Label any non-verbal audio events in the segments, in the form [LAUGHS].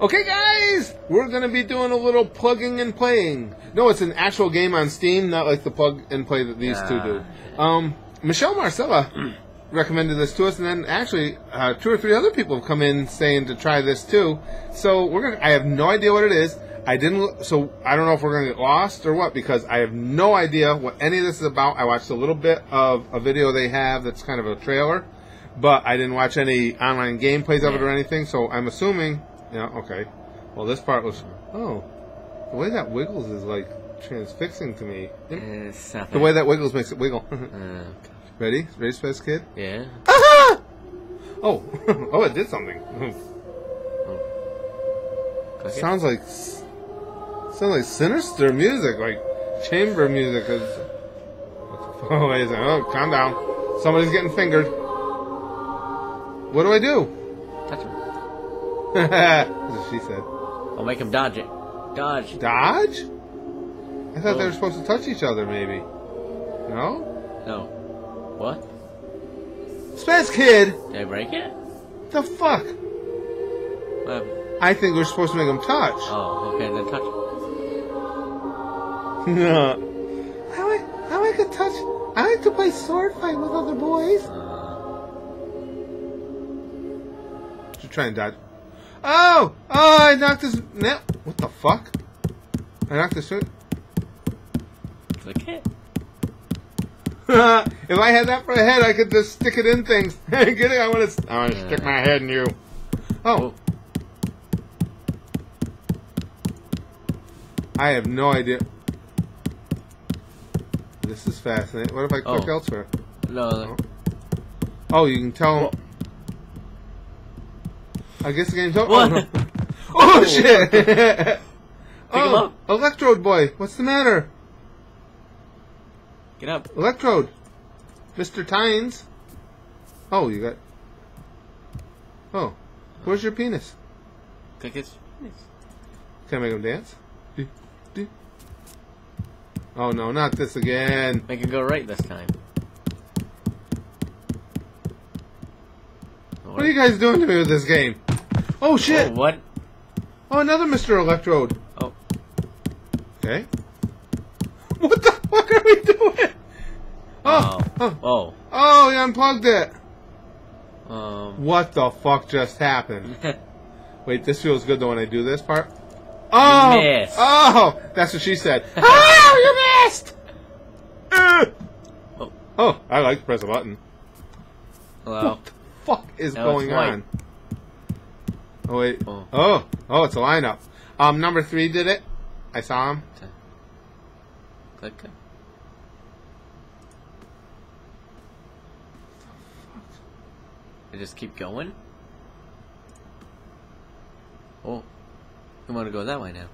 Okay, guys, we're gonna be doing a little plugging and playing. No, it's an actual game on Steam, not like the plug and play that these two do. Um, Michelle Marcella [CLEARS THROAT] recommended this to us, and then actually uh, two or three other people have come in saying to try this too. So we're gonna. I have no idea what it is. I didn't. So I don't know if we're gonna get lost or what because I have no idea what any of this is about. I watched a little bit of a video they have that's kind of a trailer, but I didn't watch any online gameplays of it or anything. So I'm assuming. Yeah. Okay. Well, this part was. Oh, the way that wiggles is like transfixing to me. It's The way that wiggles makes it wiggle. [LAUGHS] Uh, Ready? Ready, Spaz Kid? yeah. Ah! Oh, [LAUGHS] oh, it did something. It. sounds like sounds like sinister music, like chamber music. Is [LAUGHS] oh wait a second. Oh, calm down. Somebody's getting fingered. What do I do? [LAUGHS] That's what she said. I'll make him dodge it. Dodge. Dodge? I thought they Oh. were supposed to touch each other, maybe. No? No. What? Spaz Kid! Did I break it? The fuck? Happened? I think we're supposed to make them touch. Oh, okay, then touch it. [LAUGHS] No. How I how I could touch? I like to play sword fight with other boys. Uh, Should try and dodge. Oh! Oh! I knocked his. No. What the fuck? I knocked his. foot. click it. [LAUGHS] if I had that for a head, I could just stick it in things. [LAUGHS] Get it? I want to. I want to stick my head in you. Oh. Oh. I have no idea. This is fascinating. What if I click Oh. elsewhere? No. Oh. oh, you can tell. What? I guess the game's over. What? [LAUGHS] Oh, oh shit! [LAUGHS] oh. Electrode boy, what's the matter? Get up. Electrode, Mr. Tynes. Oh, you got. Oh, where's your penis? Click it. Can I make him dance? Do, do. Oh no, not this again. Make it go right this time. What are you guys doing to me with this game? Oh shit! Oh, what? Oh, another Mr. Electrode. Oh. Okay. [LAUGHS] What the fuck are we doing? Oh, Oh. oh, Oh. oh, he unplugged it. Um. What the fuck just happened? [LAUGHS] Wait, this feels good though when I do this part. Oh, missed. oh, that's what she said. [LAUGHS] oh, you missed. Uh. Oh. Oh, I like to press a button. Hello. What the fuck is going on? Oh wait. Oh. Oh, oh, it's a lineup. Um, number three did it. I saw him. Okay. Click it. I just keep going. Oh, you want to go that way now?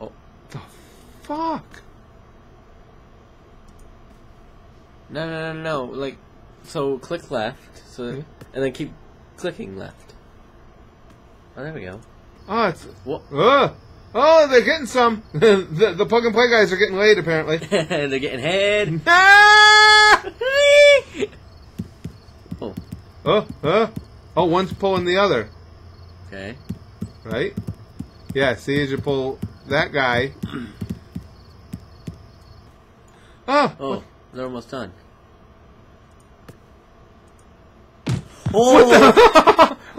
Oh. The fuck. No, no, no, no. Like, so click left, so Mhm. and then keep clicking left. Oh, there we go. Oh, it's. What? Oh, oh, they're getting some. [LAUGHS] the, the plug and play guys are getting laid apparently. [LAUGHS] They're getting head. [LAUGHS] Oh. ah! oh, Oh, oh, oh, one's pulling the other, okay. right? Yeah, see, as you pull that guy. [CLEARS THROAT] Oh, Oh, they're almost done. Oh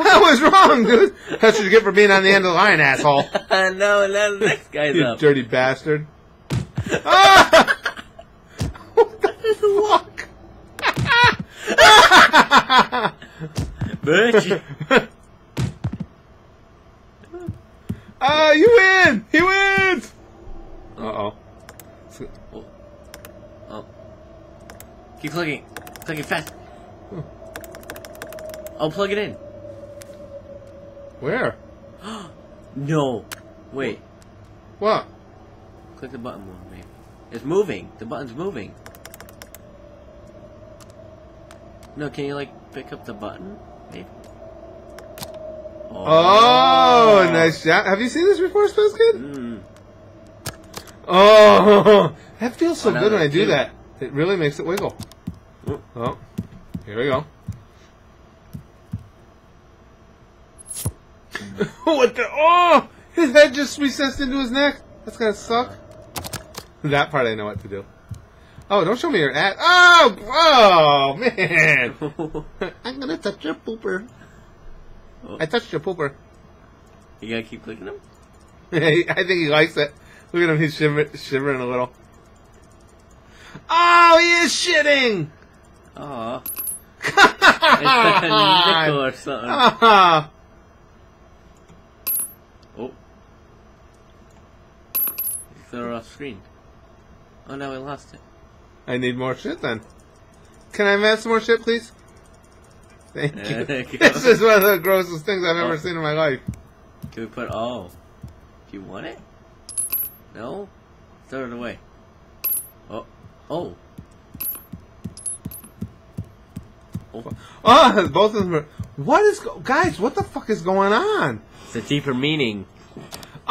[LAUGHS] that was wrong, dude. That's what you get for being on the end of the line, asshole. [LAUGHS] no! Now the next guy's You up. dirty bastard. [LAUGHS] ah! what the fuck? Bitch. Ah, you win! He wins! Uh oh. Oh. Keep clicking. Clicking fast. I'll plug it in. Where? [GASPS] No. Wait. What? Click the button more, maybe. It's moving. The button's moving. No, can you like pick up the button? Maybe. Oh, nice shot. Have you seen this before, Spaz Kid? Mm. Oh, [LAUGHS] that feels so Oh, good when I do two. that. It really makes it wiggle. Mm. Oh, here we go. [LAUGHS] what the? Oh! His head just recessed into his neck. That's gotta suck. That part I know what to do. Oh, don't show me your ass. Oh! Oh, man! [LAUGHS] I'm gonna touch your pooper. I touched your pooper. you gotta keep clicking them? [LAUGHS] I think he likes it. Look at him, he's shiver- shivering a little. Oh, he is shitting! Aw. It's like a nickel or something. Ah. Oh. Throw it off screen. Oh, no, we lost it. I need more shit then. Can I have some more shit, please? Thank you. you. [LAUGHS] This is one of the grossest things I've ever Oh. seen in my life. Can we put oh? Do you want it? No? Throw it away. Oh. Oh. Oh. Oh, [LAUGHS] both of them are. What is. Guys, what the fuck is going on? It's a deeper meaning.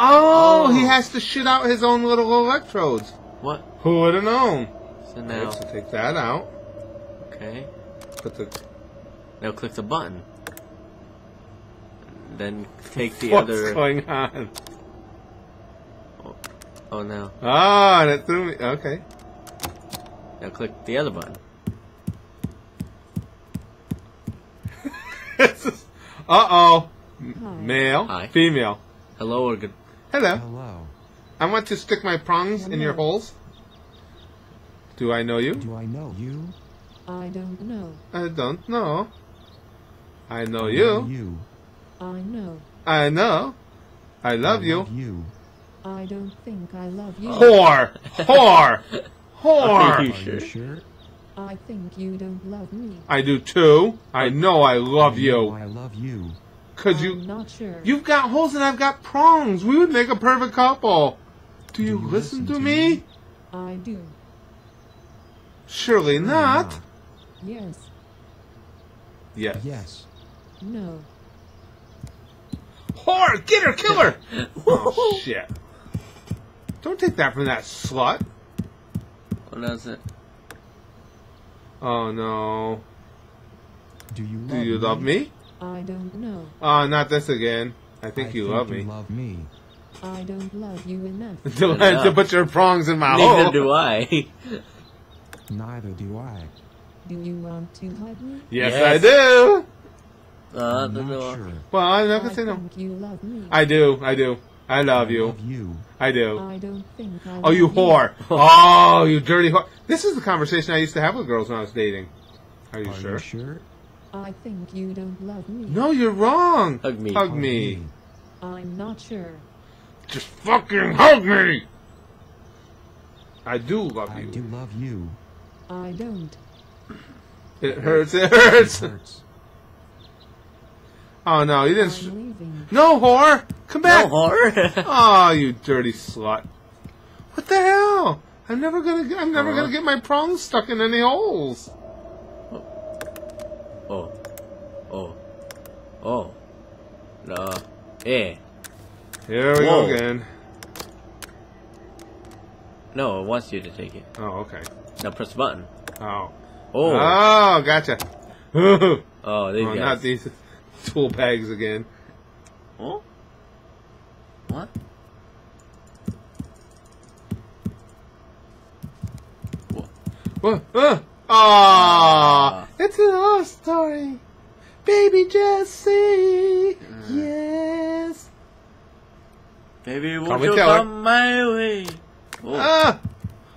Oh, Oh. he has to shit out his own little electrodes. What? Who would have known? So Now. now, so take that out. okay. Put the. Now click the button. Then take the [LAUGHS] What's other. going on? Oh no. Ah, and it threw me. Okay. Now click the other button. [LAUGHS] uh oh. Hi. Male. Hi. Female. Hello or good. Hello. Hello. I want to stick my prongs in your holes. Do I know you? Do I know you? I don't know. I don't know. I know I you. You. I know. I know. I love I you. Love you. I don't think I love you. Whore! Whore! Whore! Are [LAUGHS] you Whore! Are sure? you sure? I think you don't love me. I do too. I know I love No, you. I love you. Cause I'm you, not sure. you've got holes and I've got prongs. We would make a perfect couple. Do you, Do you listen, listen to to me? me? I do. Surely not. not. Yes. Yes. Yes. No. Whore! Get her! Kill her! [LAUGHS] oh shit! Don't take that from that slut. What is it? Oh no. Do you love Do you love me? I don't know. Oh, not this again. I think I you think love you me. love me. I don't love you enough. [LAUGHS] to, Enough. to put your prongs in my Neither hole. do I. [LAUGHS] Neither do I. Do you want to hug me? Yes, Yes. I do. Uh, I'm not door. sure. Well, I'm not I gonna say no. you love me. I do. I do. I love I you. Love you. I do. I don't think I Oh, love you whore! [LAUGHS] Oh, you dirty whore! This is the conversation I used to have with girls when I was dating. Are you Are sure? you sure? I think you don't love me. No, you're wrong. Hug me. Hug Hug me. I'm not sure. Just fucking hug me. I do love I you. I do love you. I don't. It hurts. It hurts. It hurts. Oh no, you didn't. No, whore! Come No back! horror. Oh, you dirty slut! What the hell? I'm never gonna. I'm never Uh-huh. gonna get my prongs stuck in any holes. oh. Oh. Oh. No. Eh. Here we Whoa. go again. No, it wants you to take it. Oh, okay. Now press the button. Oh. Oh. Oh, gotcha. [LAUGHS] oh, Oh, these not these tool bags again. Oh? What? What? Uh, Aw, Ah. it's a love story. Baby Jesse. Mm. Yes. Baby, Call won't me you Taylor. come my way? Oh. Ah,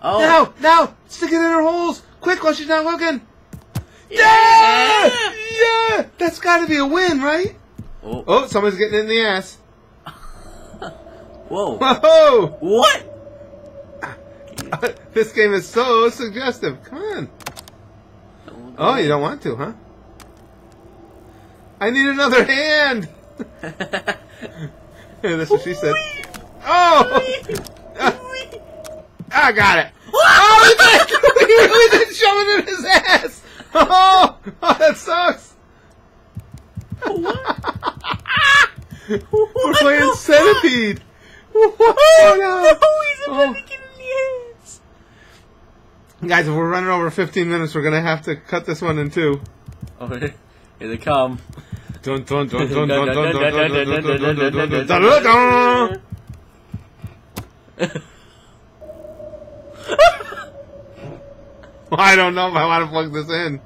oh. now, now, stick it in her holes. Quick, while she's not looking. Yeah! Yeah! Yeah! That's gotta be a win, right? Oh. Oh, someone's getting in the ass. Whoa. [LAUGHS] Whoa! what? [LAUGHS] this game is so suggestive. Come on. Oh, you don't want to, huh? I need another hand. [LAUGHS] That's what she said. Oh! I got it. Oh, he did! he really did shove it in his ass. Oh, oh that sucks. We're playing Centipede. What's going on? Oh. Guys, if we're running over 15 minutes, we're gonna have to cut this one in two. Oh, here they come. Dun, dun, dun, dun, dun, dun, dun, dun, dun, dun, dun, dun, dun, dun, dun, dun. [LAUGHS] I don't know if I want to plug this in.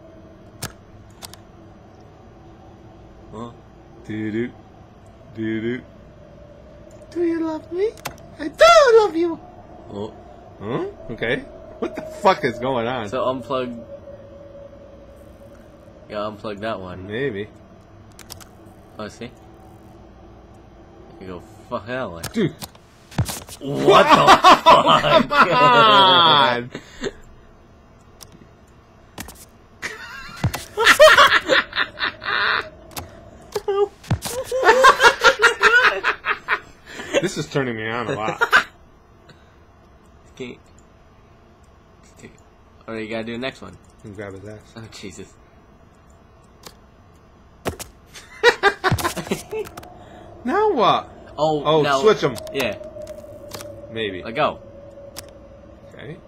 Huh? Do do do do. Do you love me? I do love you. Oh, Huh? Okay. What the fuck is going on? so unplug. Yeah, unplug that one. Maybe. Oh, see? You go, fuck hell. Dude. [LAUGHS] What the fuck? [LAUGHS] Come on! this is turning me on a lot. Okay. Alright, oh, you gotta do the next one. And grab his ass. Oh, Jesus. [LAUGHS] Now what? Oh, Oh, now, switch them. Yeah, Maybe. let go. Okay.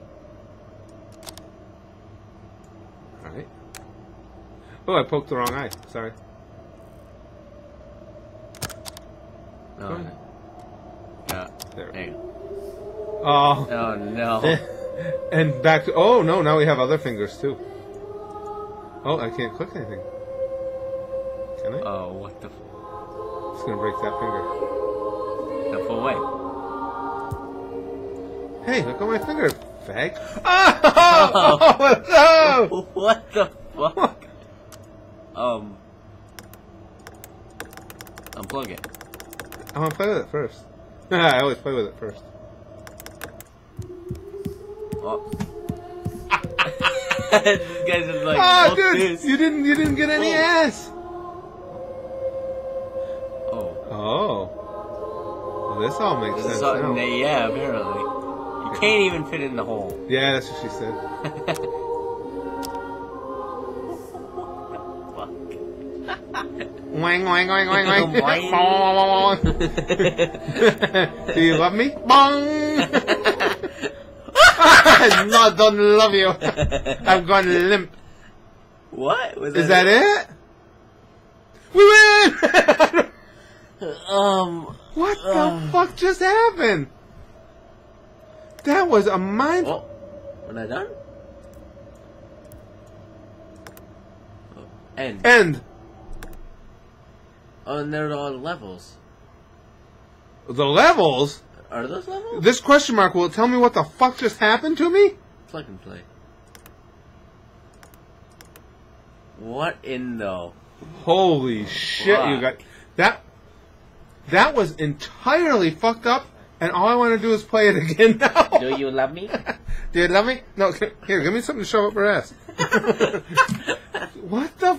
Alright. Oh, I poked the wrong eye. Sorry. No, no. Yeah, There. you go. Oh. [LAUGHS] Oh, no. [LAUGHS] and back to. Oh, no, now we have other fingers too. Oh, I can't click anything. Can I? Oh, what the f- It's gonna break that finger. Now pull away. Hey, look at my finger, fag. Oh, no! [LAUGHS] What the fuck? [LAUGHS] Um. Unplug it. I want to play with it first. [LAUGHS] I always play with it first. Oh. this guy's just like, oh, dude, this. you didn't, you didn't get any Oh. ass. Oh. Oh, well, this all makes This sense is all, now. yeah, apparently. Can't even fit in the hole. Yeah, that's what she said. Fuck. Wang, wang, wang, wang, wang. [LAUGHS] Wang. Bong. [LAUGHS] Do you love me? Bong. [LAUGHS] no, don't love you. I'm going limp. what? Was Is that it? We win! Um. what the Ugh. fuck just happened? That was a mind. Oh. When I done? Oh, End. End. Oh, and there are all the levels. The levels. Are those levels? This question mark will tell me what the fuck just happened to me. Plug and play. What in the? Holy shit! You got that. That was entirely fucked up, and all I want to do is play it again [LAUGHS] now. Do you love me? [LAUGHS] Do you love me? No, here, give me something to shove up her ass. [LAUGHS] what the?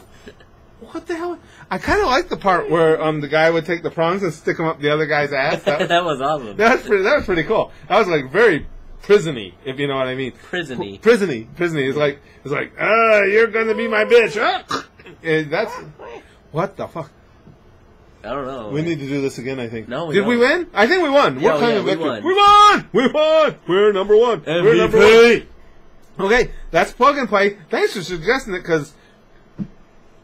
What the hell? I kind of like the part where um the guy would take the prongs and stick them up the other guy's ass. That, that was awesome. that was pretty. That was pretty cool. That was like very prisony, if you know what I mean. Prisony. Prisony, prisony. It's like it's like, ah, you're gonna be my bitch. Ah! And that's what the fuck. I don't know. We need to do this again. I think. No, we did we don't. win? I think we won. Yeah, We're claiming yeah, we victory. won. We won. We won. We're number one. We're number one. MVP. Okay, that's plug and play. Thanks for suggesting it because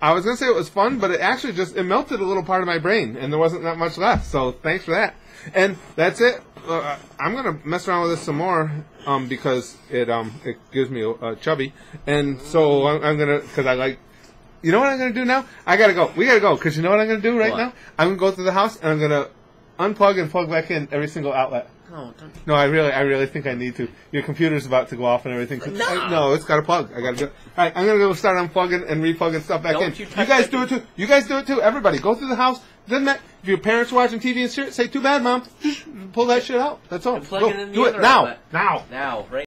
I was gonna say it was fun, but it actually just it melted a little part of my brain, and there wasn't that much left. So thanks for that. And that's it. Uh, I'm gonna mess around with this some more um, because it um it gives me a, a chubby, and so I'm, I'm gonna because I like. You know what I'm gonna do now? I gotta go. We gotta go because you know what I'm gonna do right What? now? I'm gonna go through the house and I'm gonna unplug and plug back in every single outlet. No, don't. No, I really, I really think I need to. Your computer's about to go off and everything. No. I- no, it's got a plug. I gotta do. It. All right, I'm gonna go start unplugging and replugging stuff back Don't in. you You, touch guys that- do it too. You guys do it too. Everybody, go through the house. Doesn't matter if your parents are watching TV and shit. Say, "Too bad, mom." Pull that shit out. That's all. Plug Go. it in the do it other now. outlet. Now. Now, right